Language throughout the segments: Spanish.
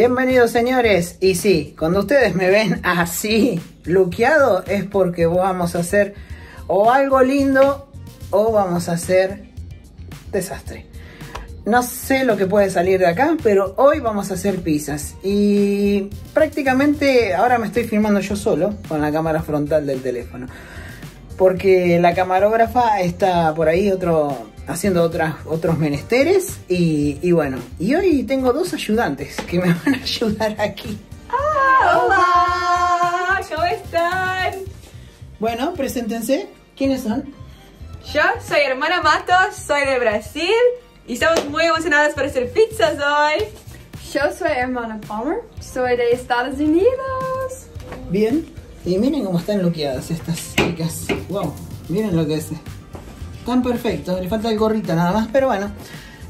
Bienvenidos señores, y sí, cuando ustedes me ven así, luqueado, es porque vamos a hacer o algo lindo o vamos a hacer desastre. No sé lo que puede salir de acá, pero hoy vamos a hacer pizzas. Y prácticamente ahora me estoy filmando yo solo con la cámara frontal del teléfono. Porque la camarógrafa está por ahí otro, haciendo otras, otros menesteres. Y, y bueno, y hoy tengo dos ayudantes que me van a ayudar aquí. Hola, ¿cómo están? Bueno, preséntense. ¿Quiénes son? Yo soy hermana Matos, soy de Brasil y estamos muy emocionadas para hacer pizzas hoy. Yo soy hermana Palmer, soy de Estados Unidos. Bien. Y miren cómo están luqueadas estas chicas. Wow, miren lo que es. Están perfectos, le falta el gorrito nada más, pero bueno.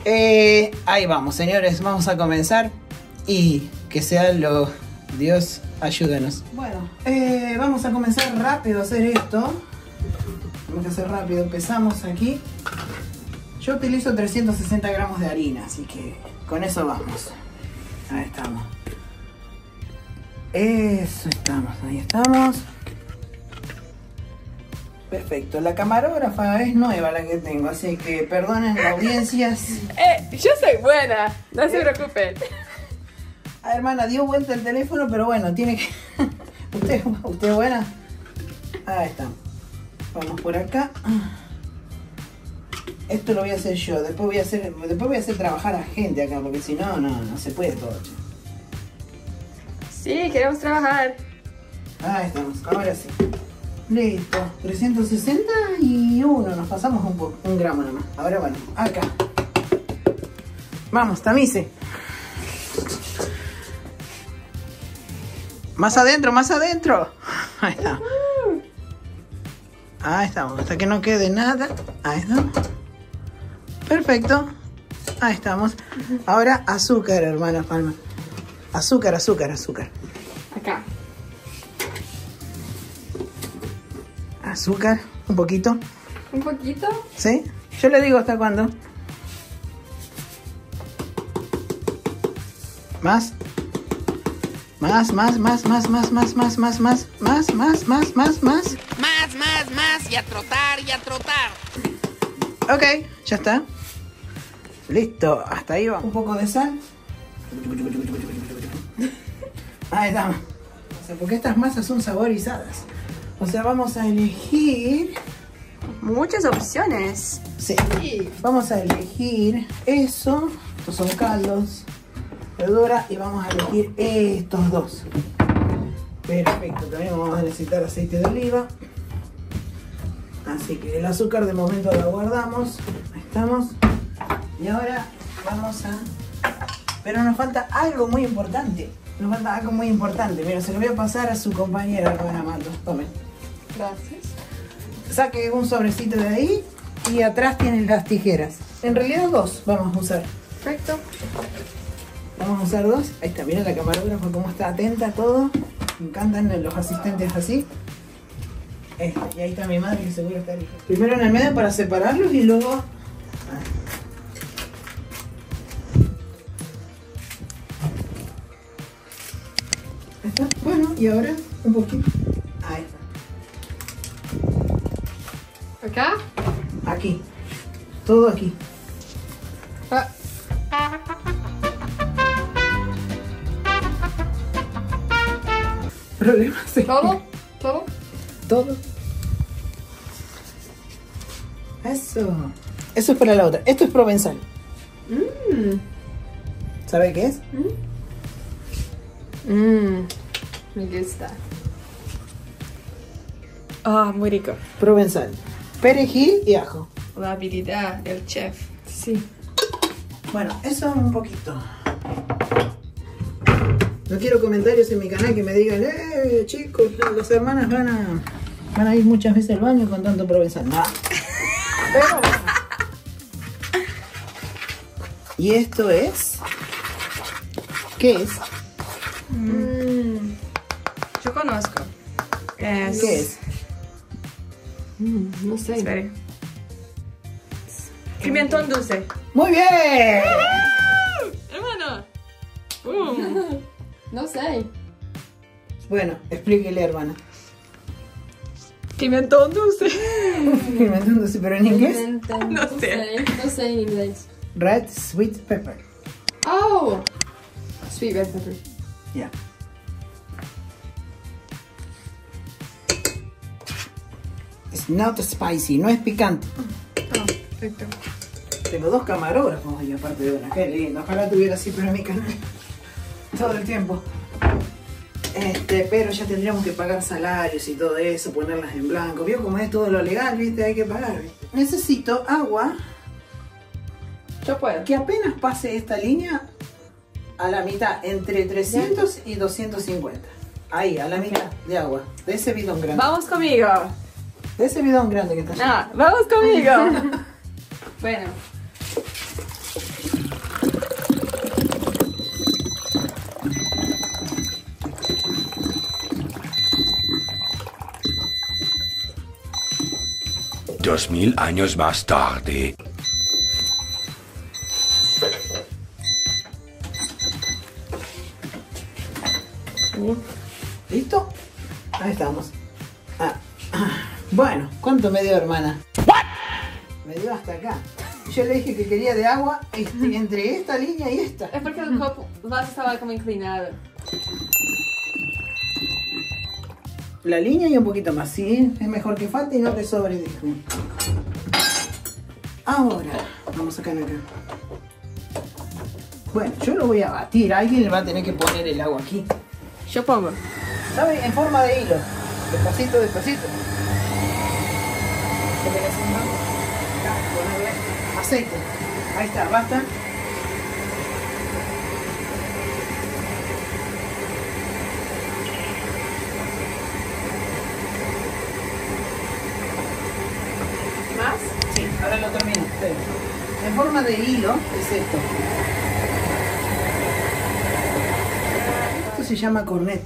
Eh, ahí vamos, señores, vamos a comenzar. Y que sea lo... Dios, ayúdenos. Bueno, eh, vamos a comenzar rápido a hacer esto. Vamos a hacer rápido, empezamos aquí. Yo utilizo 360 gramos de harina, así que con eso vamos. Ahí estamos. Eso estamos, ahí estamos. Perfecto, la camarógrafa es nueva la que tengo, así que perdonen la audiencia. Eh, yo soy buena, no se preocupen. Ah, hermana, dio vuelta el teléfono, pero bueno, tiene que... ¿Usted, ¿Usted es buena? Ahí está. Vamos por acá. Esto lo voy a hacer yo, después voy a hacer, después voy a hacer trabajar a gente acá, porque si no, no, no se puede todo. che. Sí, queremos trabajar. Ahí estamos, ahora sí. Listo, 360 y uno, nos pasamos un, poco, un gramo nada más. Ahora bueno, acá. Vamos, tamice. Más adentro, más adentro. Ahí está. Ahí estamos, hasta que no quede nada. Ahí está. Perfecto. Ahí estamos. Ahora azúcar, hermana Palma. Azúcar, azúcar, azúcar. Acá. Azúcar, un poquito. Un poquito. ¿Sí? Yo le digo hasta cuándo. Más. Más, más, más, más, más, más, más, más, más, más, más, más, más, más. Más, más, más y a trotar y a trotar. Ok, ya está. Listo, hasta ahí va. Un poco de sal. Ahí estamos. O sea, porque estas masas son saborizadas. O sea, vamos a elegir. Muchas opciones. Sí. Vamos a elegir eso. Estos son caldos. Verdura. Y vamos a elegir estos dos. Perfecto. También vamos a necesitar aceite de oliva. Así que el azúcar de momento lo guardamos. Ahí estamos. Y ahora vamos a... Pero nos falta algo muy importante. Nos falta algo muy importante. Mira, se lo voy a pasar a su compañera, Rubén Matos. Tomen. Gracias. Saque un sobrecito de ahí y atrás tienen las tijeras. En realidad dos vamos a usar. Perfecto. Vamos a usar dos. Ahí está, miren la camarógrafa cómo está atenta a todo. Me encantan los asistentes así. Este, y ahí está mi madre que seguro está ahí. Primero en el medio para separarlos y luego... y ahora un poquito. Ahí está. Acá. Aquí. Todo aquí. Ah, Problemas. todo. Todo. Todo. Eso. Eso es para la otra. Esto es provenzal. Mmm. ¿Sabe qué es? Mmm. Me gusta. Ah, muy rico. Provenzal. Perejil y ajo. La habilidad del chef. Sí. Bueno, eso un poquito. No quiero comentarios en mi canal que me digan, eh, chicos, las hermanas van a, van a ir muchas veces al baño con tanto provenzal. No. Pero bueno. Y esto es. ¿Qué es? Mmm. Es... ¿Qué es? Mm, no sé. Espere. Pimentón dulce. ¡Muy bien! Hermano. No sé. Bueno, explíquele, hermana. Pimentón dulce. Pimentón dulce, pero en inglés. Pimentón, No sé. No sé en inglés. Red sweet pepper. Oh! Sweet red pepper. Ya. Not spicy, no es picante. Ah, perfecto. Tengo dos camarógrafos y aparte de una. Qué lindo. Ojalá tuviera así, en mi canal. Todo el tiempo. Este, pero ya tendríamos que pagar salarios y todo eso, ponerlas en blanco. Vio cómo es todo lo legal, viste, hay que pagar. ¿viste? Necesito agua Yo puedo. que apenas pase esta línea a la mitad, entre 300 y 250. Ahí, a la mitad de agua. De ese bidón grande. Vamos conmigo. De ese bidón grande que está allá. Ah, vamos conmigo. bueno. Dos mil años más tarde. Bueno, ¿cuánto me dio, hermana? Me dio hasta acá. Yo le dije que quería de agua este, entre esta línea y esta. Es porque el copo vaso estaba como inclinado. La línea y un poquito más, ¿sí? Es mejor que falte y no te sobre, dijo. Ahora, vamos a sacar acá. Bueno, yo lo voy a batir. Alguien le va a tener que poner el agua aquí. Yo pongo. ¿Sabe? En forma de hilo. Despacito, despacito. Aceite. Ahí está, basta. ¿Más? Sí, ahora lo termino. En forma de hilo es esto. Esto se llama cornet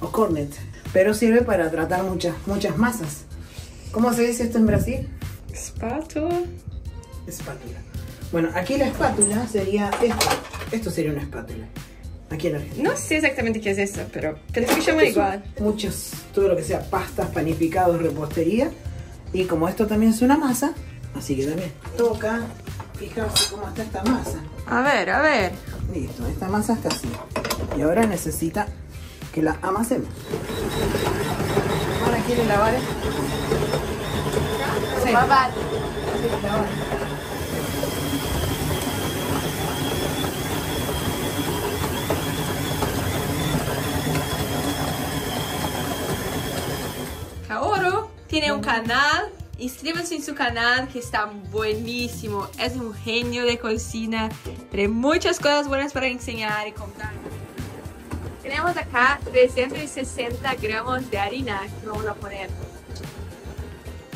o cornet, pero sirve para tratar muchas, muchas masas. ¿Cómo se dice esto en Brasil? Espátula. Espátula. Bueno, aquí la espátula sería esto. Esto sería una espátula. Aquí en Argentina. No sé exactamente qué es eso, pero pero se llama Son igual. Muchos, todo lo que sea pastas, panificados, repostería. Y como esto también es una masa, así que también toca fijarse cómo está esta masa. A ver, a ver. Listo, esta masa está así. Y ahora necesita que la amasemos. Ahora quiere lavar. Sí. Sí, lavar. Kaoru tiene un canal. Inscríbanse en su canal que está buenísimo. Es un genio de cocina. Tiene muchas cosas buenas para enseñar y contar. Tenemos acá 360 gramos de harina que vamos a poner.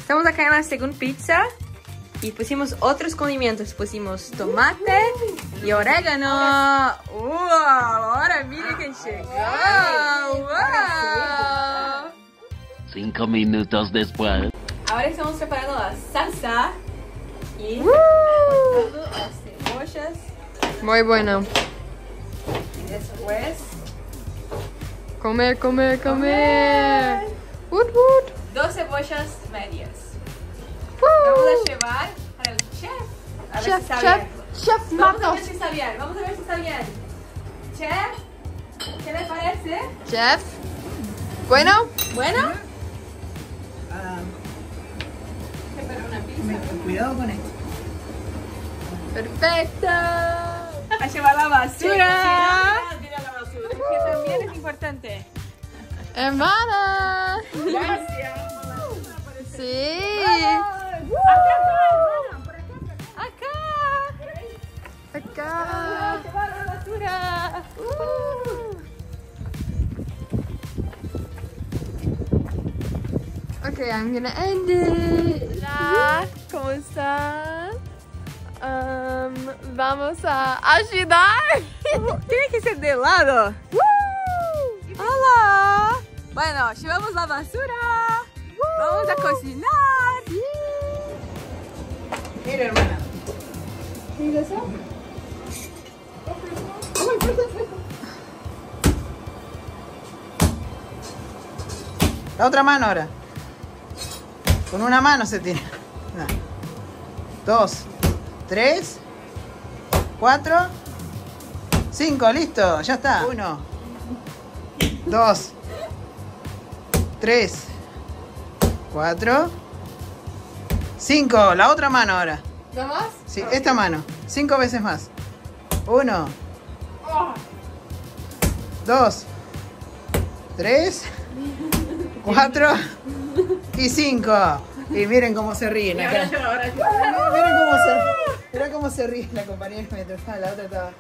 Estamos acá en la segunda pizza y pusimos otros condimentos. Pusimos tomate y orégano. ¡Wow! Ahora miren quién llegó. ¡Wow! Cinco minutos después. Ahora estamos preparando la salsa y las cebollas Muy bueno. y después Comer, comer, comer. Woot, woot. Dos cebollas medias. Vamos a llevar para el chef. A ver si Chef, está chef, bien. chef Vamos a ver Matos. si está bien. Vamos a ver si está bien. Chef, ¿qué le parece? Chef. Bueno. Bueno. Una pizza. me- cuidado con esto. Perfecto. A llevar la basura. Que también es importante. Hermana. Gracias. Sí. Acá, Acá. la basura. Okay, I'm gonna end it. Hola, ¿cómo están? Um, vamos a ayudar. Tiene que ser de lado. Hola. Bueno, llevamos la basura. Vamos a cocinar. Mira, hermana. Mira eso. La otra mano ahora. Con una mano se tira. Dos, tres, cuatro, cinco, listo, ya está. Uno, dos, tres cuatro, cinco. La otra mano ahora. ¿No más? Sí, esta mano. Cinco veces más. Uno. Dos. Tres. Cuatro. Y cinco. Y miren cómo se ríen acá. Miren cómo se, miren cómo se ríe la compañera mientras estaba la otra estaba.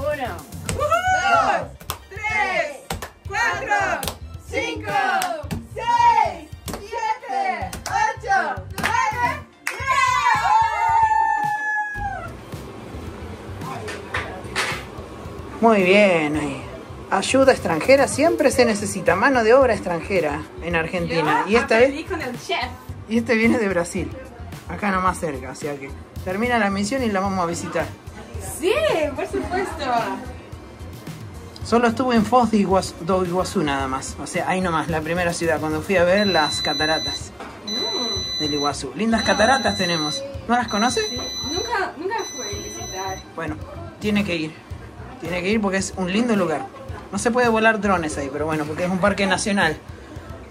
Dos. Tres, cuatro, cinco, seis, siete, ocho, nueve, Muy bien. ahí. Ayuda extranjera siempre se necesita mano de obra extranjera en Argentina. Y esta vez con el chef. y este viene de Brasil. Acá nomás cerca, o sea que termina la misión y la vamos a visitar. Sí, por supuesto. Solo estuve en Foz de Iguazú, do Iguazú nada más. O sea, ahí nomás, la primera ciudad, cuando fui a ver las cataratas del Iguazú. Lindas cataratas tenemos. ¿No las conoces? Nunca, nunca fui a visitar. Bueno, tiene que ir. Tiene que ir porque es un lindo lugar. No se puede volar drones ahí, pero bueno, porque es un parque nacional.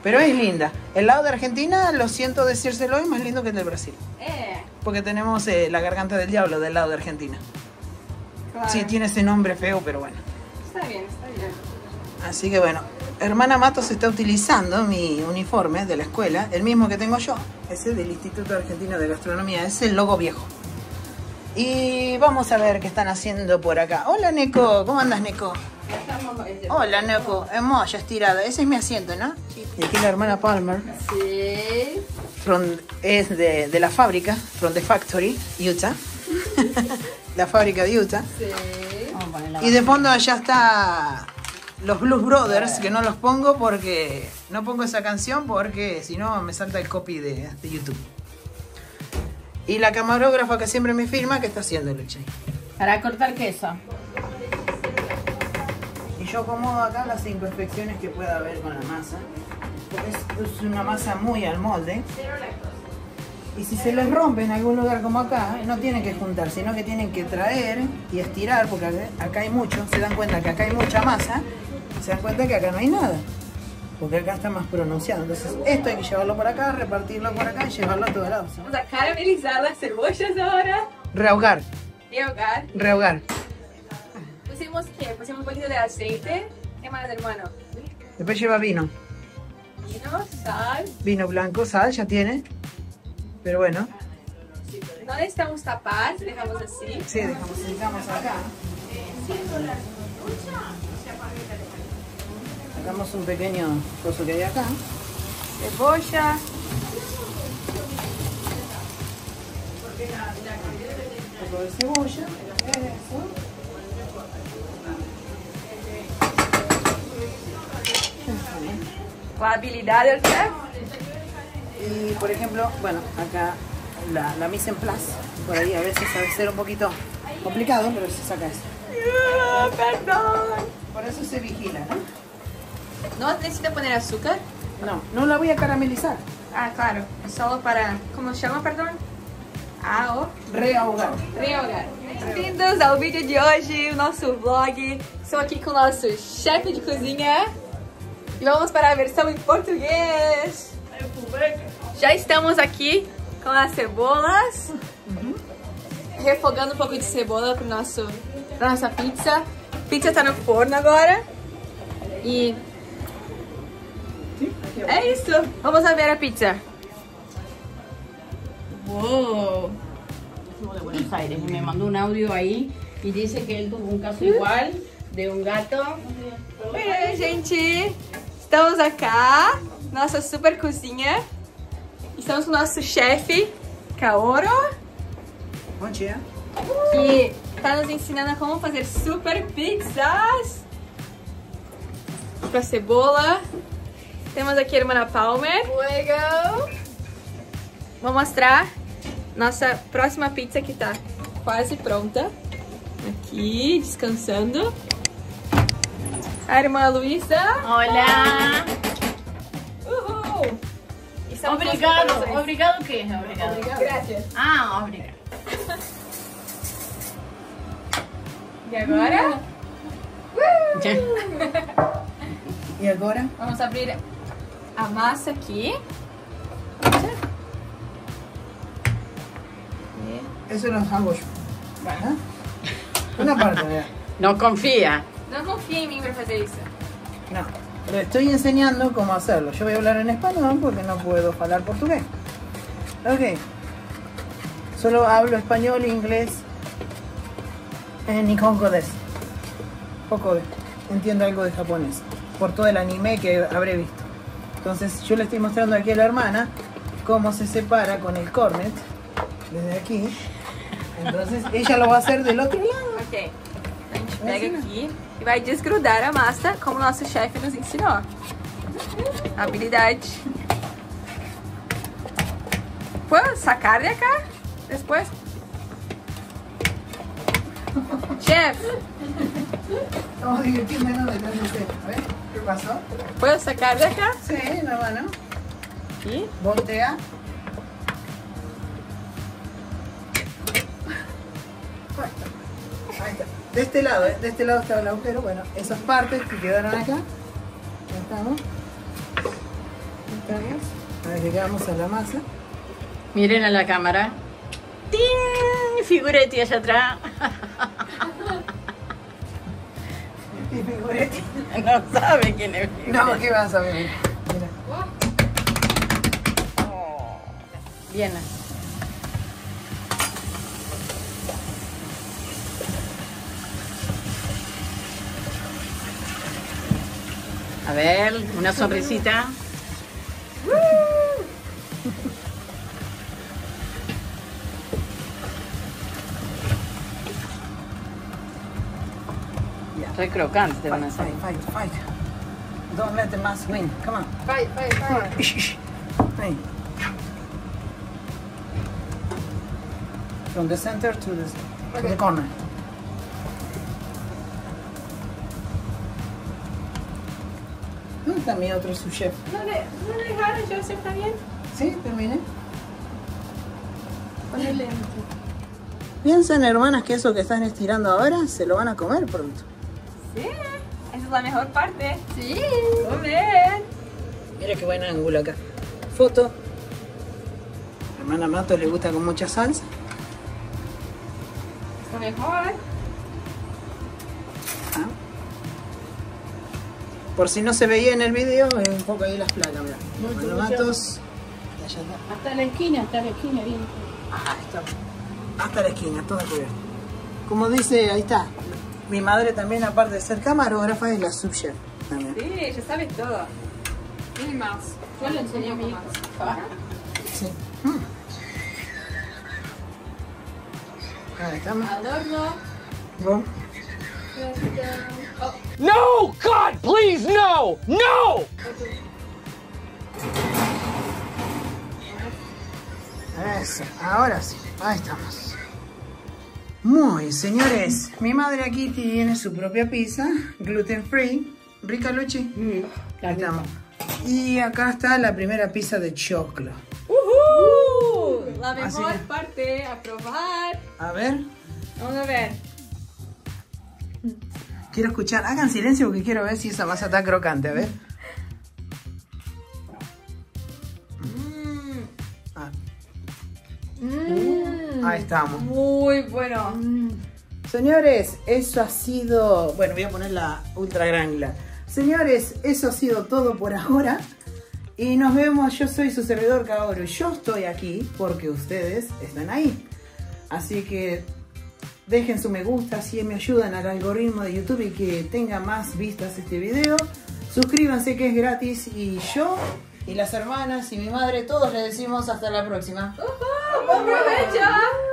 Pero es linda. El lado de Argentina, lo siento decírselo, es más lindo que el de Brasil. Eh, Porque tenemos eh, la garganta del diablo del lado de Argentina. claro. Sí, tiene ese nombre feo, pero bueno. Está bien. Así que bueno, hermana Matos está utilizando mi uniforme de la escuela, el mismo que tengo yo, ese del Instituto Argentino de Gastronomía, es el logo viejo. Y vamos a ver qué están haciendo por acá. Hola Neko, ¿cómo andas Neko? Hola Neko, hermosa, estirada. Ese es mi asiento, ¿no? Y aquí la hermana Palmer, Sí. from- es de, de la fábrica, from the factory, Utah. la fábrica de Utah. Y de fondo allá está los Blues Brothers, que no los pongo porque no pongo esa canción porque si no me salta el copy de, de YouTube. Y la camarógrafa que siempre me filma, que está haciendo el ahí? Para cortar queso. Y yo acomodo acá las imperfecciones que pueda haber con la masa. Porque es, es una masa muy al molde. Y si se les rompe en algún lugar como acá, no tienen que juntar, sino que tienen que traer y estirar, porque acá hay mucho, se dan cuenta que acá hay mucha masa, se dan cuenta que acá no hay nada. Porque acá está más pronunciado. Entonces, esto hay que llevarlo por acá, repartirlo por acá y llevarlo a todos lados. Vamos a caramelizar las cebollas ahora. Rehogar, Y ahogar. rehogar. Pusimos qué? Pusimos un poquito de aceite. ¿Qué más, hermano? Después lleva vino. Vino, sal. Vino blanco, sal, ya tiene. Pero bueno, No necesitamos tapar, dejamos así. sí, dejamos, dejamos acá. Sacamos un pequeño coso que hay acá. Cebolla. Un poco de cebolla. La habilidad del chef. Y por ejemplo, bueno, acá la, la mise en place, por ahí a veces sabe ser un poquito complicado, pero se saca eso. Ah, perdón. Por eso se vigila, ¿no? ¿No necesita poner azúcar? No, no la voy a caramelizar, Ah, claro. Es solo para... ¿Cómo se llama, perdón? Ah, o rehogar. rehogar. Bem-vindos ao vídeo de hoje, o nosso vlog. Estou aqui com o nosso chefe de cozinha. E vamos para a versão em português. Já estamos aqui com as cebolas. Refogando um pouco de cebola para nosso pra nossa pizza. Pizza tá no forno agora. E é isso. Vamos ver a pizza. Wow. de Buenos Aires me mandó un audio ahí y dice que él tuvo un caso igual de un gato. Oi, gente! Estamos acá, nossa super cozinha. Estamos com o nosso chefe, Kaoro, Bom dia. que está nos ensinando como fazer super pizzas. Para cebola. Temos aqui a irmã Palmer. Fuego. Vou mostrar nossa próxima pizza que tá quase pronta. Aqui, descansando. A irmã Luísa. Hola. Uhul. Estamos Obrigado. Obrigado qué? Obrigado. Gracias. Ah, obrigado. E agora? ¿Y ahora? Vamos abrir a massa aqui. Eso lo hago yo. Una parte, vea. No confía. Não confia em mim pra fazer isso. No, le estoy enseñando cómo hacerlo. Yo voy a hablar en español porque no puedo hablar portugués. Ok. Solo hablo español, inglés, eh, nihongo desu. Poco de. Entiendo algo de japonés. Por todo el anime que habré visto. Entonces yo le estoy mostrando aquí a la hermana cómo se separa con el cornet. Desde aquí. Entonces ella lo va a hacer del otro lado. Ok. A gente pega aqui e vai desgrudar a massa como nosso chefe nos ensinou. Habilidade. Puedo sacar de acá después. Chef, Estamos divirtiéndonos detrás de usted. A ver, ¿qué pasó? puedo sacar de acá? Sí, la mano. Aqui. Voltea. Ahí está. De este lado, ¿eh? de este lado estaba el agujero. Bueno, esas partes que quedaron acá. Ya estamos. Ya estamos. Ahora llegamos a la masa. Miren a la cámara. ¡Ting! Figuretti allá atrás. Figuretti. No sabe quién es No, Figuretti. ¿qué vas a ver? Mira. Bien. A ver, una sonrisita. Re crocante te van a Fight, hacer. fight, fight, fight. Don't let the mass win. Come on. Vai, vai, vai. Shh, shh. Hey. From the center to the, to the corner. ¿Dónde está mi otro su chef? Não, de, não dejaram Joseph também? ¿Sí? ¿Terminé? Lento. Piensen, hermanas, que eso que están estirando ahora se lo van a comer pronto. Sim, essa é a melhor parte. Sim. Comer. Mira qué buen ángulo acá. Foto. Hermana Mato le gusta con mucha salsa. Está melhor. Ah. Por si no se veía en el video, un poco ahí las placas, mira. Hermana Matos. y allá está. Hasta la esquina, hasta la esquina, bien. Ah, está. Hasta la esquina, todo cubierto. Como dice, ahí está. Mi madre también, aparte de ser camarógrafa, es la subchef. También. Sim, já sabe todo. E mais? Yo le enseñé a mi hijo. Sí. Mm. Ahí estamos. Adorno. Vos. No! God, please, no! No! Eso, ahora sí, ahí estamos. Muy, señores, mi madre aquí tiene su propia pizza, gluten free. Rica, Luchi. Ahí estamos. Y acá está la primera pizza de choclo. Uhul! A Assim, melhor né? parte, a provar. A ver, Vamos a ver. quiero escuchar. Hagan silencio porque quiero ver si esa masa está crocante. A ver. Ah, ahí estamos. Muy bueno. Señores, eso ha sido. Bueno, voy a poner la ultra grangla. Señores, eso ha sido todo por ahora. Y nos vemos. Yo soy su servidor Kaoru. Yo estoy aquí porque ustedes están ahí. Así que dejen su me gusta, así me ayudan al algoritmo de YouTube y que tenga más vistas este video. Suscríbanse que es gratis. Y yo y las hermanas y mi madre, todos les decimos hasta la próxima. 我不是没钱